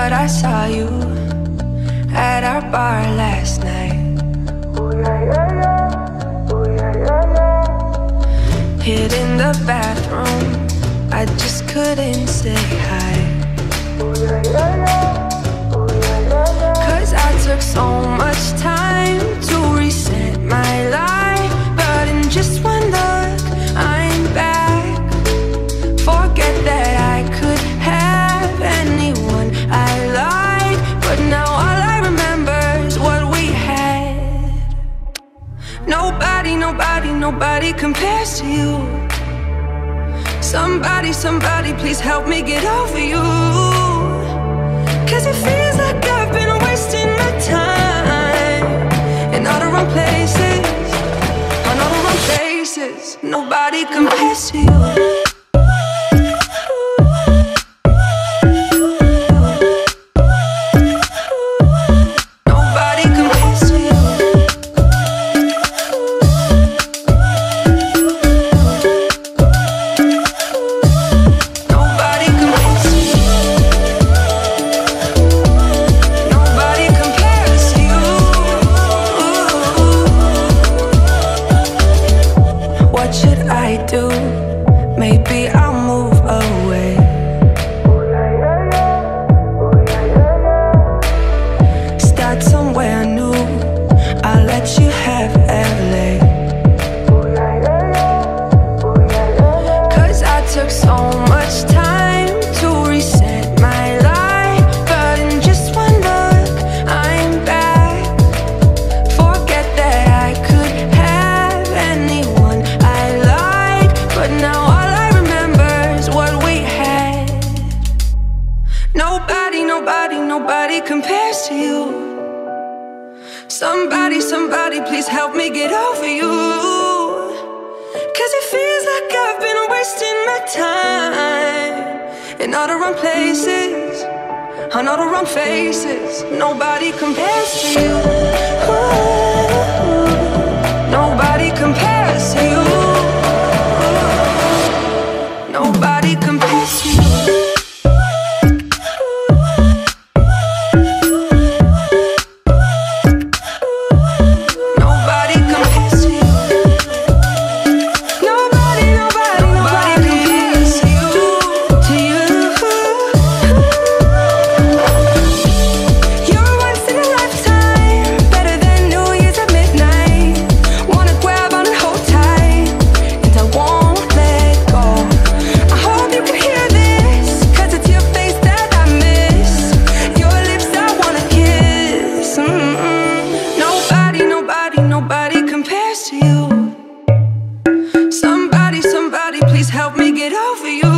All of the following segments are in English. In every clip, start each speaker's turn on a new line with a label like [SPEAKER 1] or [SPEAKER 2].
[SPEAKER 1] thought I saw you at our bar last night. Hid in the bathroom, I just couldn't say Nobody, nobody, compares to you. Somebody, somebody, please help me get over you. Cause it feels like I've been wasting my time in all the wrong places, on all the wrong faces. Nobody compares to you. Nobody, nobody, compares to you. Somebody, somebody, please help me get over you. Cause it feels like I've been wasting my time in all the wrong places, on all the wrong faces. Nobody compares to you. Nobody compares to you. Nobody compares to you. To you. Somebody, somebody, please help me get over you.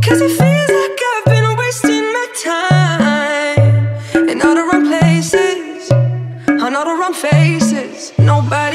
[SPEAKER 1] Cause it feels like I've been wasting my time in all the wrong places, on all the wrong faces. Nobody